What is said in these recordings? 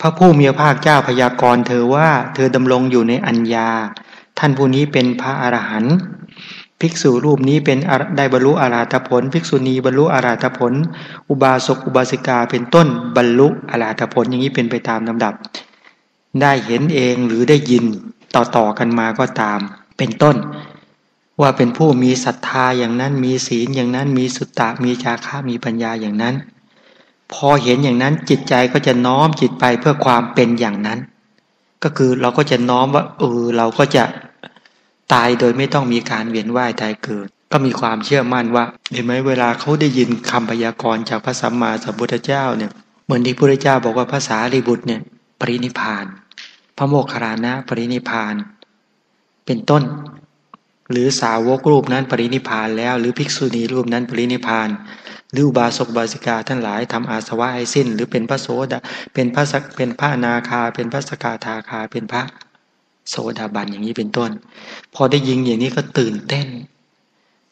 พระผู้มีพระภาคเจ้าพยากรณ์เธอว่าเธอดำรงอยู่ในอัญญา ท่านผู้นี้เป็นพระอรหันต์ภิกษุรูปนี้เป็นได้บรรลุอาราธผล ภิกษุณีบรรลุอาราธผล อุบาสกอุบาสิกาเป็นต้นบรรลุอาราธผลอย่างนี้เป็นไปตามลำดับ ได้เห็นเองหรือได้ยินต่อๆกันมาก็ตาม เป็นต้น ว่าเป็นผู้มีศรัทธาอย่างนั้นมีศีลอย่างนั้นมีสุตตะมีจาระมีปัญญาอย่างนั้น พอเห็นอย่างนั้นจิตใจก็จะน้อมจิตไปเพื่อความเป็นอย่างนั้น ก็คือเราก็จะน้อมว่าเออเราก็จะตายโดยไม่ต้องมีการเวียนว่ายตายเกิด ก็มีความเชื่อมั่นว่า เห็นไหมเวลาเขาได้ยินคำพยากรณ์จากพระสัมมาสัมพุทธเจ้าเนี่ยเหมือนที่พระพุทธเจ้าบอกว่าภาษาลิบุตรเนี่ยปรินิพาน พระโมคคัลลานะปรินิพาน เป็นต้น หรือสาวกรูปนั้นปรินิพานแล้ว หรือภิกษุณีรูปนั้นปรินิพาน หรืออุบาสกบาสิกาท่านหลายทำอาสวะให้สิ้น หรือเป็นพระโสดาเป็นพระสักเป็นพระนาคา เป็นพระสกาทาคา เป็นพระโสดาบันอย่างนี้เป็นต้น พอได้ยิงอย่างนี้ก็ตื่นเต้น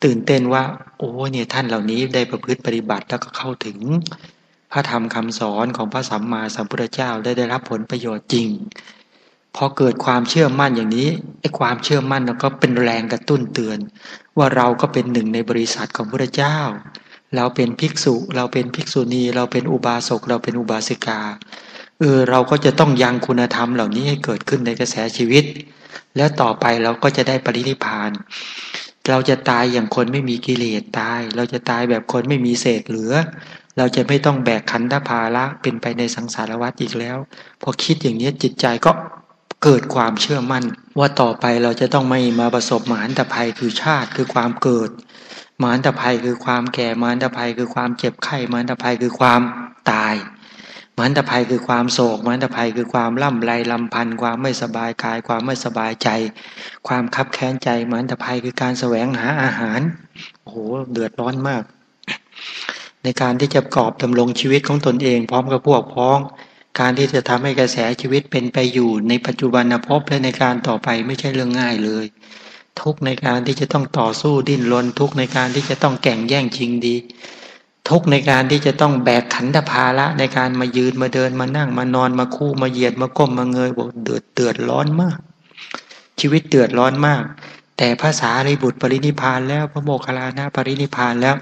ตื่นเต้นว่า โอ้เนี่ยท่านเหล่านี้ได้ประพฤติปฏิบัติแล้วก็เข้าถึง พระธรรมคำสอนของพระสัมมาสัมพุทธเจ้าได้ได้รับผลประโยชน์จริง พอเกิดความเชื่อมั่นอย่างนี้ไอ้ความเชื่อมั่นเราก็เป็นแรงกระตุ้นเตือน ว่าเราก็เป็นหนึ่งในบริษัทของพระเจ้า เราเป็นภิกษุ เราเป็นภิกษุณี เราเป็นอุบาสกเราเป็นอุบาสิกาเออเราก็จะต้องยังคุณธรรมเหล่านี้ให้เกิดขึ้นในกระแสชีวิต แล้วต่อไปเราก็จะได้ปรินิพาน เราจะตายอย่างคนไม่มีกิเลสตาย เราจะตายแบบคนไม่มีเศษเหลือ เราจะไม่ต้องแบกขันธภาระเป็นไปในสังสารวัฏอีกแล้ว พอคิดอย่างนี้จิตใจก็ เกิดความเชื่อมั่น ว่าต่อไปเราจะต้องไม่มาประสบมหันตภัยคือชาติคือความเกิดมหันตภัยคือความแก่มหันตภัยคือความเจ็บไข้มหันตภัยคือความตายมันตภัยคือความโศกมันตภัยคือความล่ำไรลำพันธ์ความไม่สบายกาย ความไม่สบายใจ ความคับแค้นใจมันตภัยคือการแสวงหาอาหารโอ้โหเดือดร้อนมาก ในการที่จะกอบดำรงชีวิตของตนเอง พร้อมกับพวกพ้อง การที่จะทำให้กระแสชีวิตเป็นไปอยู่ในปัจจุบันภพและในการต่อไปไม่ใช่เรื่องง่ายเลย ทุกในการที่จะต้องต่อสู้ดิ้นรนทุกในการที่จะต้องแข่งแย่งชิงดี ทุกในการที่จะต้องแบกขันธภาระในการมายืนมาเดินมานั่งมานอนมาคู่มาเหยียดมาก้มมาเงยบอกเดือดเดือดร้อนมาก ชีวิตเดือดร้อนมาก แต่ภาษาในบุตรปรินิพานแล้วพระโมคคัลลานะปรินิพานแล้ว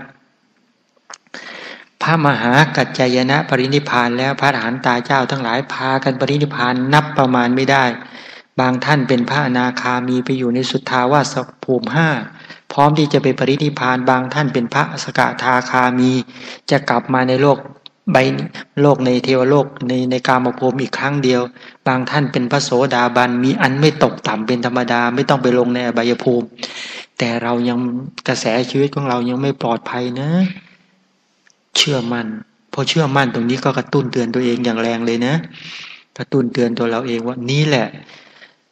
พระมหากัจจายนะปรินิพานแล้วพระอรหันตาเจ้าทั้งหลายพากันปรินิพานนับประมาณไม่ได้ บางท่านเป็นพระอนาคามีไปอยู่ในสุทธาวาสภูมิห้าพร้อมที่จะไปปรินิพานบางท่านเป็นพระสกทาคามี จะกลับมาในโลกใบโลกในเทวโลกในในกามภูมิอีกครั้งเดียว บางท่านเป็นพระโสดาบันมีอันไม่ตกต่ำเป็นธรรมดาไม่ต้องไปลงในอบายภูมิ แต่เรายังกระแสชีวิตของเรายังไม่ปลอดภัยนะ เชื่อมัน่นพอเชื่อมั่นตรงนี้ก็กระตุ้นเตือนตัวเองอย่างแรงเลยนะ กระตุ้นเตือนตัวเราเองว่านี่แหละ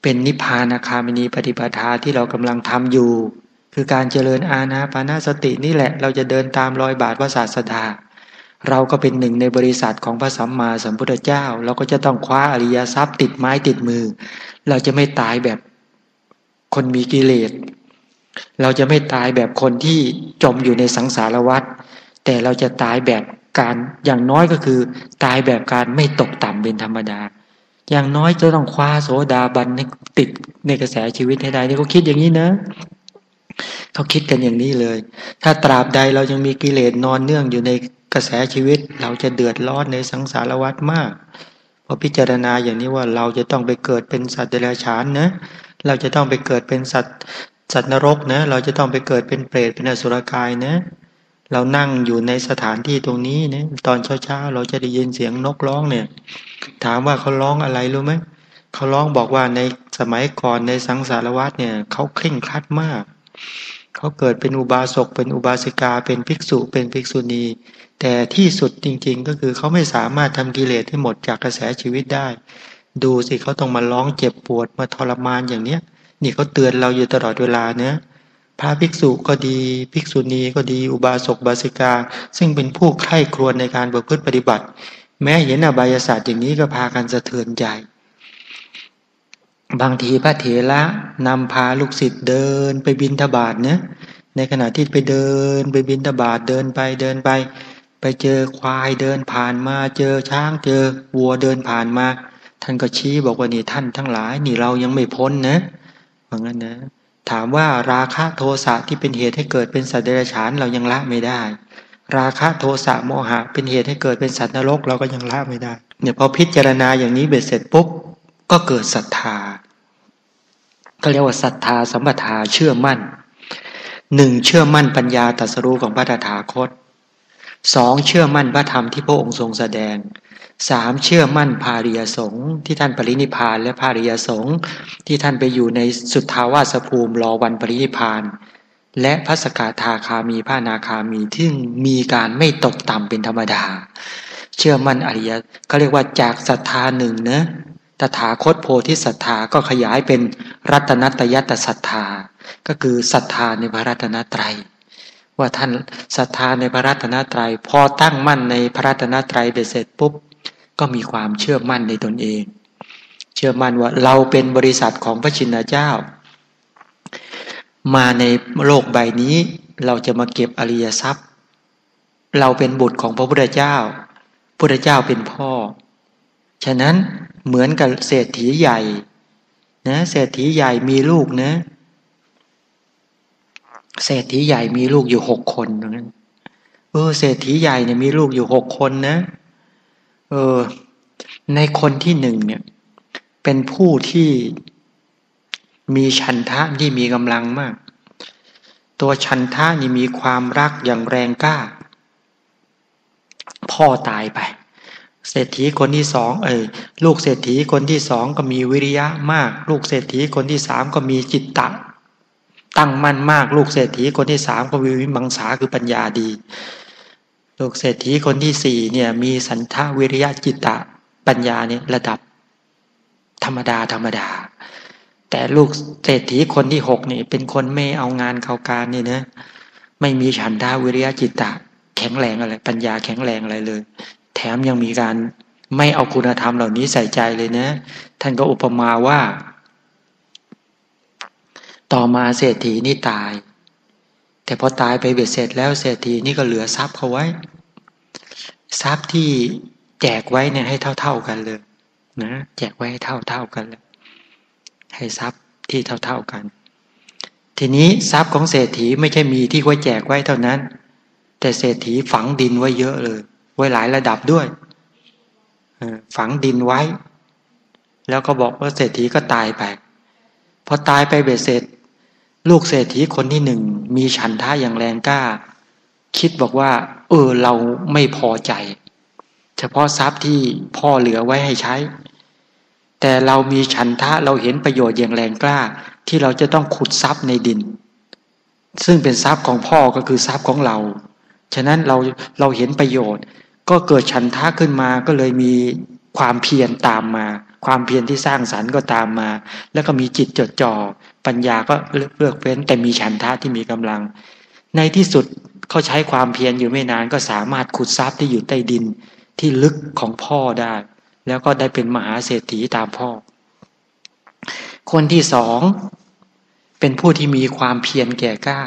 เป็นนิพพานาคามินีปฏิปทาที่เรากำลังทำอยู่ คือการเจริญอาณาปานาสตินี่แหละ เราจะเดินตามรอยบาทพระศาสดาเราก็เป็นหนึ่งในบริษัทของพระสัมมาสัมพุทธเจ้า เราก็จะต้องคว้าอริยทรัพย์ติดไม้ติดมือ เราจะไม่ตายแบบคนมีกิเลส เราจะไม่ตายแบบคนที่จมอยู่ในสังสารวัฏ แต่เราจะตายแบบการอย่างน้อยก็คือ ตายแบบการไม่ตกต่ำเป็นธรรมดา อย่างน้อยจะต้องคว้าโสดาบันติดในกระแสชีวิตให้ได้นี่เขาคิดอย่างนี้นะเขาคิดกันอย่างนี้เลย ถ้าตราบใดเรายังมีกิเลสนอนเนื่องอยู่ในกระแสชีวิต เราจะเดือดร้อนในสังสารวัฏมากพอพิจารณาอย่างนี้ว่าเราจะต้องไปเกิดเป็นสัตว์เดรัจฉานนะ เราจะต้องไปเกิดเป็นสัตว์สัตว์นรกนะ เราจะต้องไปเกิดเป็นเปรตเป็นอสุรกายนะ เรานั่งอยู่ในสถานที่ตรงนี้เนี่ยตอนเช้าๆเราจะได้ยินเสียงนกร้องเนี่ย ถามว่าเขาร้องอะไรรู้ไหมเขาร้องบอกว่าในสมัยก่อนในสังสารวัฏเนี่ยเขาเคร่งครัดมาก เขาเกิดเป็นอุบาสกเป็นอุบาสิกาเป็นภิกษุเป็นภิกษุณี แต่ที่สุดจริง ๆ ก็คือเขาไม่สามารถทำกิเลสให้หมดจากกระแสชีวิตได้ ดูสิเขาต้องมาร้องเจ็บปวดมาทรมานอย่างเนี้ย นี่เขาเตือนเราอยู่ตลอดเวลาเนะ พระภิกษุก็ดี ภิกษุณีก็ดี อุบาสกบาสิกา ซึ่งเป็นผู้ใคร่ครวญในการประพฤติปฏิบัติ แม้เห็นอบายศาสตร์อย่างนี้ก็พากันสะเทือนใจ บางทีพระเถระนำพาลูกศิษย์เดินไปบินทบาทเนะในขณะที่ไปเดินไปบินทบาทเดินไปเดินไป ไปเจอควายเดินผ่านมาเจอช้างเจอวัวเดินผ่านมา ท่านก็ชี้บอกว่านี่ท่านทั้งหลายนี่เรายังไม่พ้นนะว่างั้นนะ ถามว่าราคะโทสะที่เป็นเหตุให้เกิดเป็นสัตว์เดรัจฉานเรายังละไม่ได้ ราคะโทสะโมหะเป็นเหตุให้เกิดเป็นสัตว์นรกเราก็ยังละไม่ได้เนี่ยพอพิจารณาอย่างนี้เบ็ดเสร็จปุ๊บก็เกิดศรัทธาก็เรียกว่าศรัทธาสัมปทาเชื่อมั่นหนึ่งเชื่อมั่นปัญญาตรัสรู้ของพระตถาคตสองเชื่อมั่นพระธรรมที่พระองค์ทรงแสดง สามเชื่อมั่นภาริยสงฆ์ที่ท่านปรินิพานและภาริยสงฆ์ที่ท่านไปอยู่ในสุทธาวาสภูมิรอวันปรินิพาน และพระสกทาคามีพระนาคามีที่มีการไม่ตกต่ำเป็นธรรมดา เชื่อมั่นอริยเขาเรียกว่าจากศรัทธาหนึ่งเนะตถาคตโพธิศรัทธาก็ขยายเป็นรัตนตยตศรัทธา ก็คือศรัทธาในพระรัตนตรัยว่าท่านศรัทธาในพระรัตนตรัยพอตั้งมั่นในพระรัตนตรัยเบ็ดเสร็จปุ๊บ ก็มีความเชื่อมั่นในตนเอง เชื่อมั่นว่าเราเป็นบริษัทของพระชินเจ้า มาในโลกใบนี้เราจะมาเก็บอริยทรัพย์ เราเป็นบุตรของพระพุทธเจ้าพุทธเจ้าเป็นพ่อ ฉะนั้นเหมือนกับเศรษฐีใหญ่นะเศรษฐีใหญ่มีลูกนะ เศรษฐีใหญ่มีลูกอยู่หกคนตรงนั้นเออเศรษฐีใหญ่เนี่ยมีลูกอยู่หกคนนะ เออ ในคนที่หนึ่งเนี่ย เป็นผู้ที่มีชันทะที่มีกำลังมาก ตัวชันทะนี่มีความรักอย่างแรงกล้า พ่อตายไป เศรษฐีคนที่สองเอ้ยลูกเศรษฐีคนที่สองก็มีวิริยะมาก ลูกเศรษฐีคนที่สามก็มีจิตตะตั้งมั่นมาก ลูกเศรษฐีคนที่สามก็มีวิมังสาคือปัญญาดี ลูกเศรษฐีคนที่สี่เนี่ยมีสันทาวิริยะจิตตะปัญญาเนี่ยระดับ ธรรมดาธรรมดา แต่ลูกเศรษฐีคนที่หกนี่เป็นคนไม่เอางานเขาการนี่นะไม่มีฉันทาวิริยะจิตตะ แข็งแรงอะไร ปัญญาแข็งแรงอะไรเลย แถมยังมีการไม่เอาคุณธรรมเหล่านี้ใส่ใจเลยนะ ท่านก็อุปมาว่า ต่อมาเศรษฐีนี่ตาย แต่พอตายไปเบ็ดเสร็จแล้วเศรษฐีนี่ก็เหลือทรัพย์เขาไว้ ทรัพย์ที่แจกไว้เนี่ยให้เท่า ๆกันเลยนะแจกไว้ให้เท่าๆกันเลยให้ทรัพย์ที่เท่า ๆกัน ทีนี้ทรัพย์ของเศรษฐีไม่ใช่มีที่ไว้แจกไว้เท่านั้น แต่เศรษฐีฝังดินไว้เยอะเลย ไว้หลายระดับด้วยฝังดินไว้ แล้วก็บอกว่าเศรษฐีก็ตายไปพอตายไปเบ็ดเสร็จ ลูกเศรษฐีคนที่หนึ่งมีฉันท่าอย่างแรงกล้า คิดบอกว่า เออเราไม่พอใจ เฉพาะทรัพย์ที่พ่อเหลือไว้ให้ใช้ แต่เรามีฉันท่าเราเห็นประโยชน์อย่างแรงกล้า ที่เราจะต้องขุดทรัพย์ในดิน ซึ่งเป็นทรัพย์ของพ่อก็คือทรัพย์ของเรา ฉะนั้นเราเราเห็นประโยชน์ ก็เกิดฉันทะขึ้นมาก็เลยมีความเพียรตามมา ความเพียรที่สร้างสรรค์ก็ตามมา แล้วก็มีจิตจดจ่อ ปัญญาก็เลือกเลือกเว้น แต่มีฉันทะที่มีกำลัง ในที่สุดเขาใช้ความเพียรอยู่ไม่นาน ก็สามารถขุดทรัพย์ที่อยู่ใต้ดินที่ลึกของพ่อได้ แล้วก็ได้เป็นมหาเศรษฐีตามพ่อ คนที่สองเป็นผู้ที่มีความเพียรแก่กล้า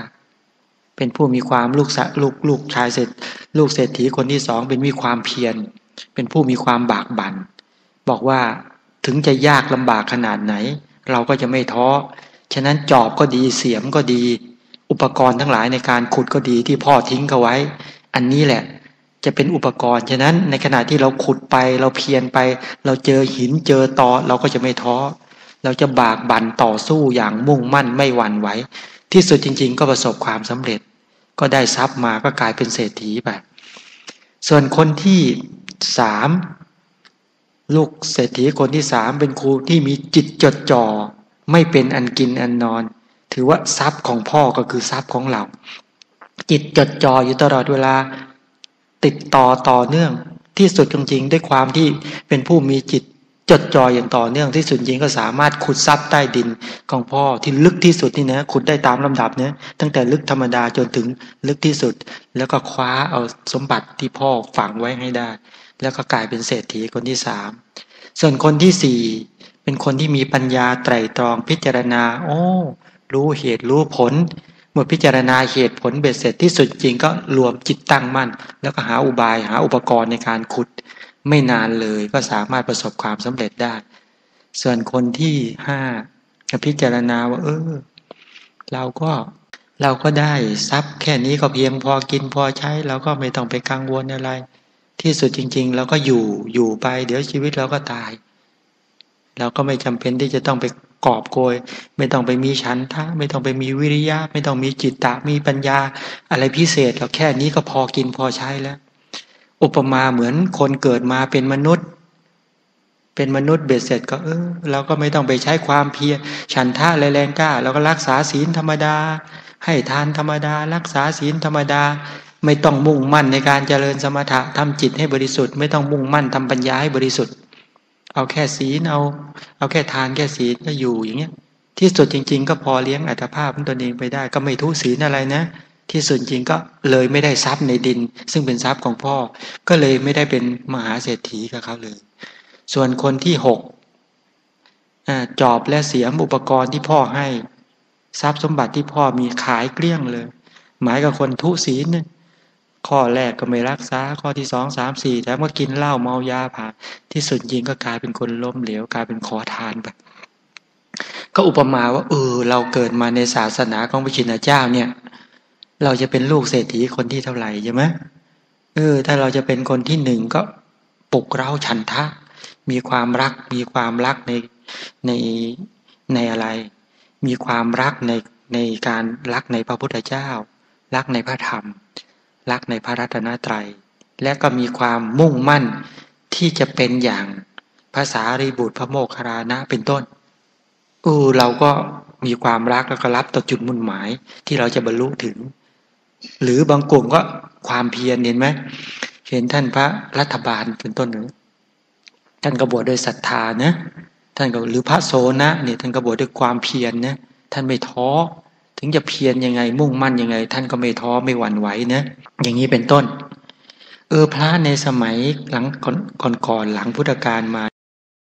เป็นผู้มีความลูกสะลูกลูกชายเศรษลูกเศรษฐีคนที่สองเป็นมีความเพียร เป็นผู้มีความบากบัน่นบอกว่าถึงจะยากลำบากขนาดไหน เราก็จะไม่ท้อ ฉะนั้นจอบก็ดีเสียมก็ดี อุปกรณ์ทั้งหลายในการขุดก็ดีที่พ่อทิ้งเขาไว้ อันนี้แหละ จะเป็นอุปกรณ์ ฉะนั้นในขณะที่เราขุดไปเราเพียรไป เราเจอหินเจอตอเราก็จะไม่ท้อ เราจะบากบั่นต่อสู้อย่างมุ่งมั่นไม่หวั่นไหวที่สุดจริง ๆ ก็ประสบความสำเร็จ ก็ได้ทรัพย์มาก็กลายเป็นเศรษฐีไปส่วนคนที่สามลูกเศรษฐีคนที่สามเป็นครูที่มีจิตจดจ่อ ไม่เป็นอันกินอันนอน ถือว่าทรัพย์ของพ่อก็คือทรัพย์ของเรา จิตจดจ่ออยู่ตลอดเวลา ติดต่อต่อเนื่องที่สุดจริงๆ ด้วยความที่เป็นผู้มีจิตจดจ่ออย่างต่อเนื่องที่สุดจริงก็สามารถขุดซับใต้ดินของพ่อที่ลึกที่สุดนี่นะขุดได้ตามลำดับเนะตั้งแต่ลึกธรรมดาจนถึงลึกที่สุด แล้วก็คว้าเอาสมบัติที่พ่อฝังไว้ให้ได้ แล้วก็กลายเป็นเศรษฐีคนที่สามส่วนคนที่สี่ เป็นคนที่มีปัญญาไตรตรองพิจารณา โอ้รู้เหตุรู้ผลมื่อพิจารณาเหตุผลเบ็ดเสร็จที่สุดจริงก็รวมจิตตั้งมั่น แล้วก็หาอุบายหาอุปกรณ์ในการขุด ไม่นานเลยก็สามารถประสบความสำเร็จได้ ส่วนคนที่ห้าพิจารณาว่า เออ เราก็เราก็ได้ทรัพย์แค่นี้ก็เพียงพอกินพอใช้เราก็ไม่ต้องไปกังวลอะไร ที่สุดจริง ๆ เราก็อยู่อยู่ไป เดี๋ยวชีวิตเราก็ตาย เราก็ไม่จำเป็นที่จะต้องไปกอบโกย ไม่ต้องไปมีฉันทะ ไม่ต้องไปมีวิริยะ ไม่ต้องมีจิตตะมีปัญญา อะไรพิเศษเราแค่นี้ก็พอกินพอใช้แล้ว อุปมาเหมือนคนเกิดมาเป็นมนุษย์ เป็นมนุษย์เบ็ดเสร็จก็เออเราก็ไม่ต้องไปใช้ความเพียรฉันท่าแรงกล้าเราก็รักษาศีลธรรมดา ให้ทานธรรมดา รักษาศีลธรรมดา ไม่ต้องมุ่งมั่นในการเจริญสมถะทำจิตให้บริสุทธิ์ ไม่ต้องมุ่งมั่นทำปัญญาให้บริสุทธิ์ เอาแค่ศีลเอา เอาแค่ทานแค่ศีลก็อยู่อย่างเงี้ย ที่สุดจริง ๆ ก็พอเลี้ยงอัตภาพของตนเองไปได้ ก็ไม่ทุศีลอะไรนะ ที่สุดจริงก็เลยไม่ได้ทรัพย์ในดิน ซึ่งเป็นทรัพย์ของพ่อ ก็เลยไม่ได้เป็นมหาเศรษฐีกับเขาเลย ส่วนคนที่หกจอบและเสียมอุปกรณ์ที่พ่อให้ ทรัพย์สมบัติที่พ่อมีขายเกลี้ยงเลย หมายกับคนทุศีลเนี่ย ข้อแรกก็ไม่รักษาข้อที่สองสามสี่แถมก็กินเหล้าเมายาผ่าที่สุดยิงก็กลายเป็นคนล้มเหลวกลายเป็นขอทานไปก็อุปมาว่าเออเราเกิดมาในศาสนาของพระชินเจ้าเนี่ย เราจะเป็นลูกเศรษฐีคนที่เท่าไหร่ใช่ไหมเออ ถ้าเราจะเป็นคนที่หนึ่งก็ปลุกเราฉันทะ มีความรัก มีความรักในในในอะไร มีความรักในในการรักในพระพุทธเจ้า รักในพระธรรม รักในพระรัตนตรัย และก็มีความมุ่งมั่นที่จะเป็นอย่างภาษารีบุตรพระโมคคารานะเป็นต้นเออเราก็มีความรักแล้วก็รับต่อจุดมุ่งหมายที่เราจะบรรลุถึง หรือบางกลุ่มก็ความเพียรเห็นไหมเห็นท่านพระรัฐบาลเป็นต้นหนึ่งท่านกระบวดด้วยศรัทธานะท่านก็หรือพระโสนะเนี่ยท่านกระบวด้วยความเพียรนะท่านไม่ท้อ ถึงจะเพียรยังไง มุ่งมั่นยังไง ท่านก็ไม่ท้อไม่หวั่นไหวนะอย่างนี้เป็นต้น เออพระในสมัยหลังก่อนก่อนหลังพุทธกาลมา